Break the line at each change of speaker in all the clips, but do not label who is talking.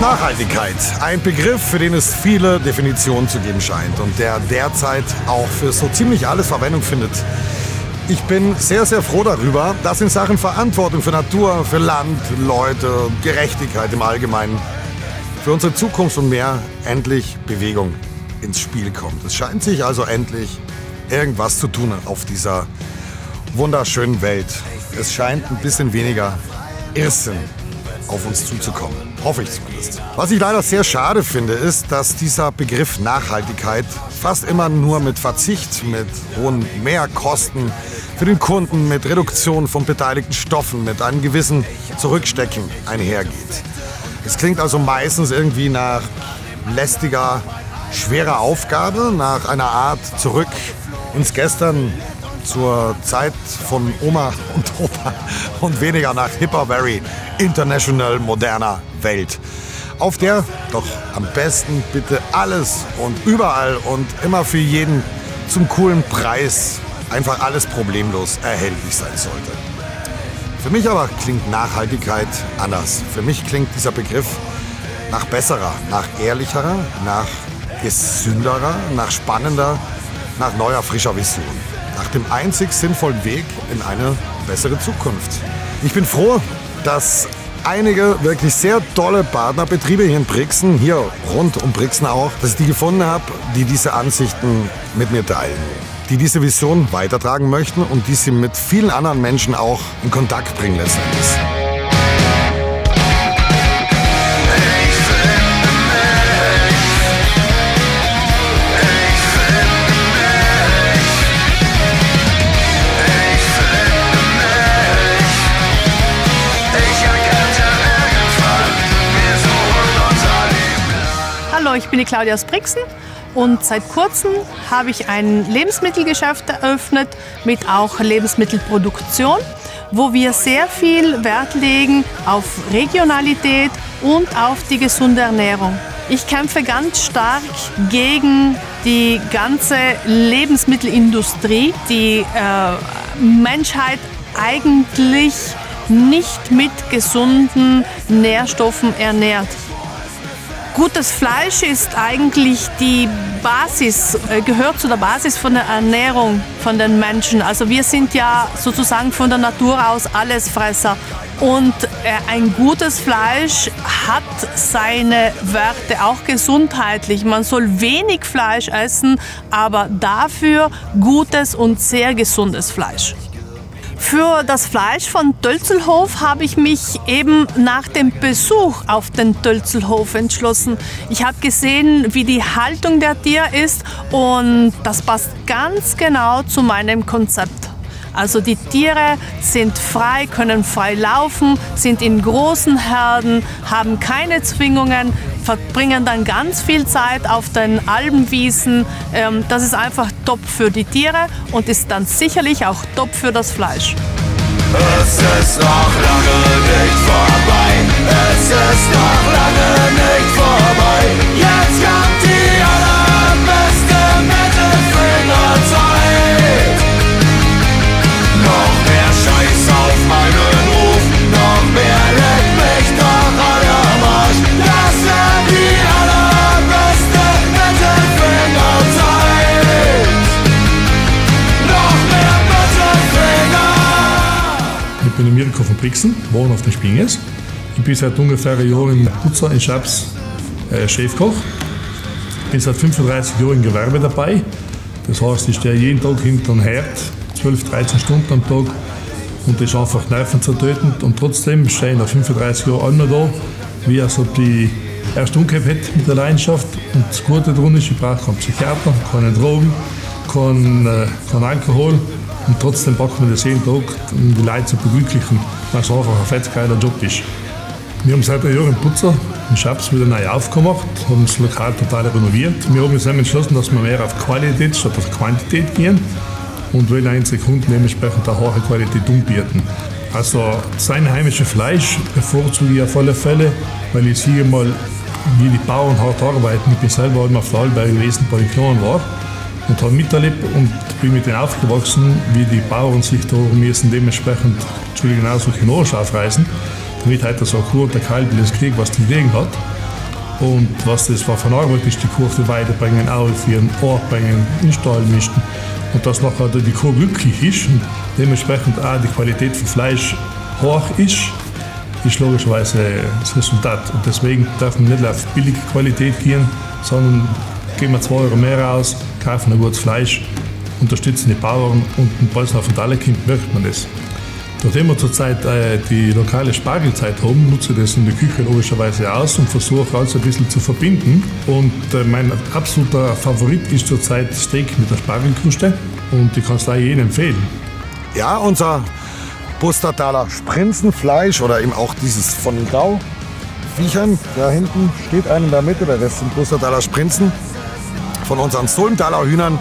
Nachhaltigkeit, ein Begriff, für den es viele Definitionen zu geben scheint und der derzeit auch für so ziemlich alles Verwendung findet. Ich bin sehr, sehr froh darüber, dass in Sachen Verantwortung für Natur, für Land, Leute, Gerechtigkeit im Allgemeinen, für unsere Zukunft und mehr endlich Bewegung ins Spiel kommt. Es scheint sich also endlich irgendwas zu tun auf dieser wunderschönen Welt. Es scheint ein bisschen weniger Irrsinn auf uns zuzukommen. Hoffe ich zumindest. Was ich leider sehr schade finde, ist, dass dieser Begriff Nachhaltigkeit fast immer nur mit Verzicht, mit hohen Mehrkosten für den Kunden, mit Reduktion von beteiligten Stoffen, mit einem gewissen Zurückstecken einhergeht. Es klingt also meistens irgendwie nach lästiger, schwerer Aufgabe, nach einer Art zurück ins Gestern zur Zeit von Oma und Opa und weniger nach hipper, very international, moderner Welt. Auf der doch am besten bitte alles und überall und immer für jeden zum coolen Preis einfach alles problemlos erhältlich sein sollte. Für mich aber klingt Nachhaltigkeit anders. Für mich klingt dieser Begriff nach besserer, nach ehrlicherer, nach gesünderer, nach spannender, nach neuer, frischer Vision. Nach dem einzig sinnvollen Weg in eine bessere Zukunft. Ich bin froh, dass einige wirklich sehr tolle Partnerbetriebe hier in Brixen, hier rund um Brixen auch, dass ich die gefunden habe, die diese Ansichten mit mir teilen. Die diese Vision weitertragen möchten und die sie mit vielen anderen Menschen auch in Kontakt bringen letztendlich.
Hallo, ich bin die Claudia aus Brixen und seit kurzem habe ich ein Lebensmittelgeschäft eröffnet mit auch Lebensmittelproduktion, wo wir sehr viel Wert legen auf Regionalität und auf die gesunde Ernährung. Ich kämpfe ganz stark gegen die ganze Lebensmittelindustrie, die äh, Menschheit eigentlich nicht mit gesunden Nährstoffen ernährt. Gutes Fleisch ist eigentlich die Basis, äh, gehört zu der Basis von der Ernährung von den Menschen. Also wir sind ja sozusagen von der Natur aus Allesfresser. Und äh, ein gutes Fleisch hat seine Werte auch gesundheitlich. Man soll wenig Fleisch essen, aber dafür gutes und sehr gesundes Fleisch. Für das Fleisch von Tölzelhof habe ich mich eben nach dem Besuch auf den Tölzelhof entschlossen. Ich habe gesehen, wie die Haltung der Tiere ist und das passt ganz genau zu meinem Konzept. Also die Tiere sind frei, können frei laufen, sind in großen Herden, haben keine Zwingungen, verbringen dann ganz viel Zeit auf den Albenwiesen. Ähm, Das ist einfach top für die Tiere und ist dann sicherlich auch top für das Fleisch.
Es ist noch lange nicht vorbei. Es ist noch lange nicht vorbei. Jetzt kommt die
von Brixen, wohne auf den Spinges. Ich bin seit ungefähr einem Jahr im Putzer in Schaps äh, Chefkoch. Bin seit 35 Jahren im Gewerbe dabei. Das heißt, ich stehe jeden Tag hinter dem Herd, 12, 13 Stunden am Tag. Und das ist einfach nervenzertötend. Und trotzdem stehe ich nach 35 Jahren immer da, wie er so die erste umgekehrt hat mit der Leidenschaft. Und das Gute daran ist, ich brauche keinen Psychiater, keine Drogen, keinen, äh, keinen Alkohol. Und trotzdem packen wir das jeden Tag, um die Leute zu beglücklichen, weil es einfach ein fettgeiler Job ist. Wir haben seit einem Jahr im Putzer in Schaps wieder neu aufgemacht, haben das Lokal total renoviert. Wir haben uns entschlossen, dass wir mehr auf Qualität statt auf Quantität gehen und wollen unsere Kunden dementsprechend eine hohe Qualität anbieten. Also das einheimische Fleisch bevorzuge ich auf alle Fälle, weil ich sehe mal, wie die Bauern hart arbeiten. Ich bin selber immer auf Vorarlberg gewesen, bei den Knochen war und habe miterlebt und bin mit denen aufgewachsen, wie die Bauern sich da müssen dementsprechend, Entschuldigung, auch solche Knochen aufreißen, damit so ein Kuh und der Kalb das kriegt, was die Gegend hat. Und was das war von Arbeit ist, die Kuh auf die Weide bringen, aufführen, Ort bringen, in den Stall mischen. Und dass nachher die Kuh glücklich ist und dementsprechend auch die Qualität von Fleisch hoch ist, ist logischerweise das Resultat. Und deswegen darf man nicht auf billige Qualität gehen, sondern geben wir 2 Euro mehr aus, kaufen ein gutes Fleisch, unterstützen die Bauern und den Teller kommt, merkt man das. Nachdem wir zurzeit äh, die lokale Spargelzeit haben, nutze ich das in der Küche logischerweise aus und versuche alles ein bisschen zu verbinden. Und äh, mein absoluter Favorit ist zurzeit Steak mit der Spargelkruste und ich kann es da jedem empfehlen.
Ja, unser Bustertaler Sprinzenfleisch oder eben auch dieses von Grau. Viechern, da hinten steht einer in der Mitte, der Rest sind Bustertaler Sprinzen. Von unseren Sulmtaler Hühnern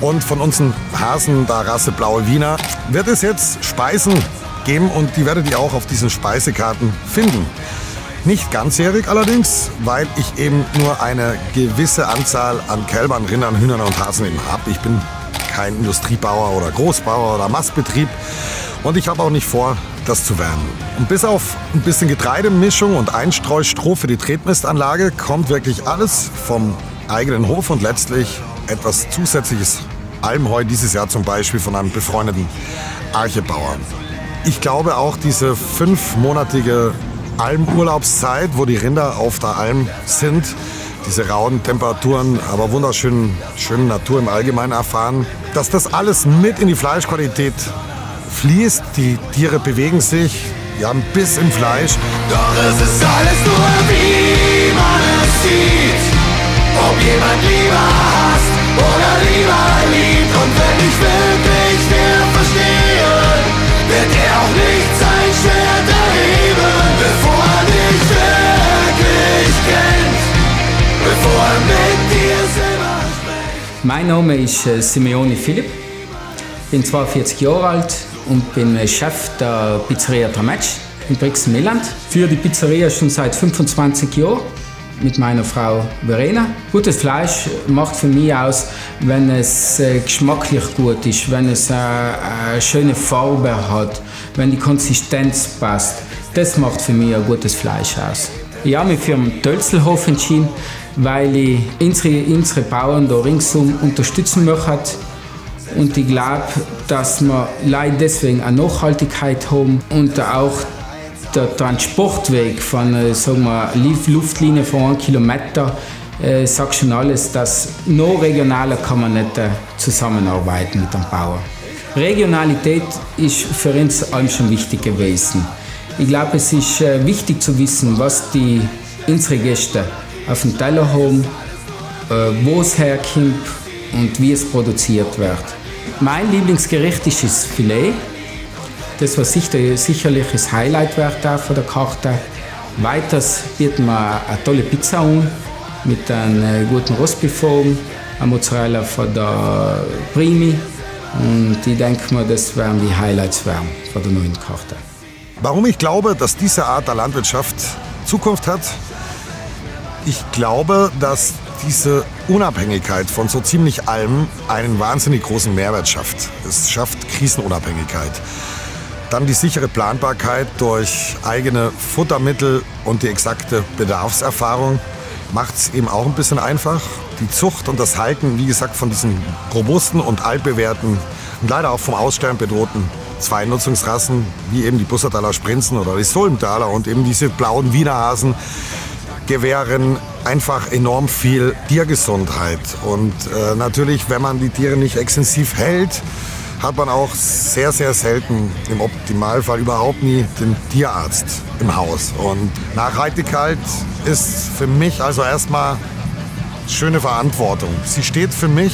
und von unseren Hasen der Rasse Blaue Wiener wird es jetzt Speisen geben und die werdet ihr auch auf diesen Speisekarten finden. Nicht ganzjährig allerdings, weil ich eben nur eine gewisse Anzahl an Kälbern, Rindern, Hühnern und Hasen eben habe. Ich bin kein Industriebauer oder Großbauer oder Mastbetrieb und ich habe auch nicht vor, das zu werden. Und bis auf ein bisschen Getreidemischung und Einstreu Stroh für die Tretmistanlage kommt wirklich alles vom eigenen Hof und letztlich etwas zusätzliches Almheu dieses Jahr zum Beispiel von einem befreundeten Archebauer. Ich glaube auch diese fünfmonatige Almurlaubszeit, wo die Rinder auf der Alm sind, diese rauen Temperaturen, aber wunderschönen schönen Natur im Allgemeinen erfahren, dass das alles mit in die Fleischqualität fließt. Die Tiere bewegen sich, die haben Biss im Fleisch.
Doch es ist alles nur wie man es sieht. Ob jemand lieber hasst oder lieber liebt. Und wenn ich wirklich wer verstehe, wird er auch nicht sein Schwert erheben, bevor er dich wirklich kennt. Bevor er mit dir selber spricht.
Mein Name ist äh, Simeone Philipp, bin 42 Jahre alt und bin äh, Chef der Pizzeria Trametsch in Brixen-Milland. Für die Pizzeria schon seit 25 Jahren mit meiner Frau Verena. Gutes Fleisch macht für mich aus, wenn es äh, geschmacklich gut ist, wenn es äh, eine schöne Farbe hat, wenn die Konsistenz passt. Das macht für mich ein gutes Fleisch aus. Ich habe mich für den Tölzelhof entschieden, weil ich unsere, unsere Bauern da ringsum unterstützen möchte. Und ich glaube, dass wir leider deswegen eine Nachhaltigkeit haben und auch der Transportweg von äh, sagen wir, Luftlinie von einem Kilometer äh, sagt schon alles, dass noch regionaler kann man nicht äh, zusammenarbeiten mit dem Bauer. Regionalität ist für uns allem schon wichtig gewesen. Ich glaube, es ist äh, wichtig zu wissen, was die unsere Gäste auf dem Teller haben, äh, wo es herkommt und wie es produziert wird. Mein Lieblingsgericht ist das Filet. Das war sicher, sicherlich das Highlight wird auch von der Karte. Weiters bieten wir eine tolle Pizza an mit einem äh, guten Rostbeefform, eine Mozzarella von der Primi. Und ich denke mal, das werden die Highlights werden von der neuen Karte.
Warum ich glaube, dass diese Art der Landwirtschaft Zukunft hat? Ich glaube, dass diese Unabhängigkeit von so ziemlich allem einen wahnsinnig großen Mehrwert schafft. Es schafft Krisenunabhängigkeit. Dann die sichere Planbarkeit durch eigene Futtermittel und die exakte Bedarfserfahrung macht es eben auch ein bisschen einfach. Die Zucht und das Halten, wie gesagt, von diesen robusten und altbewährten und leider auch vom Aussterben bedrohten Zweinutzungsrassen, wie eben die Bussertaler Sprinzen oder die Sulmtaler und eben diese blauen Wiener Hasen, gewähren einfach enorm viel Tiergesundheit. Und äh, natürlich, wenn man die Tiere nicht extensiv hält, hat man auch sehr, sehr selten, im Optimalfall überhaupt nie, den Tierarzt im Haus. Und Nachhaltigkeit ist für mich also erstmal schöne Verantwortung. Sie steht für mich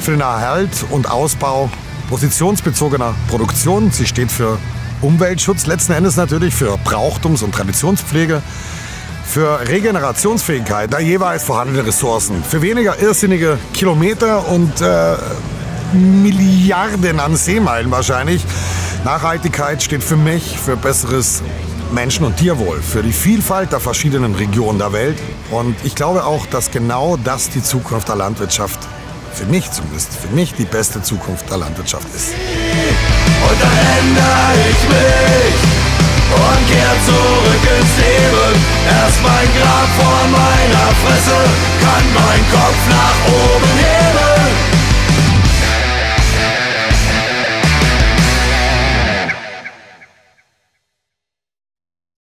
für den Erhalt und Ausbau positionsbezogener Produktion. Sie steht für Umweltschutz, letzten Endes natürlich für Brauchtums- und Traditionspflege, für Regenerationsfähigkeit der jeweils vorhandenen Ressourcen, für weniger irrsinnige Kilometer und äh, Milliarden an Seemeilen wahrscheinlich, Nachhaltigkeit steht für mich für besseres Menschen- und Tierwohl, für die Vielfalt der verschiedenen Regionen der Welt. Und ich glaube auch, dass genau das die Zukunft der Landwirtschaft, für mich zumindest, für mich die beste Zukunft der Landwirtschaft ist.
Und dann ändere ich mich und kehr zurück ins Leben. Erst mein Grab vor meiner Fresse kann mein Kopf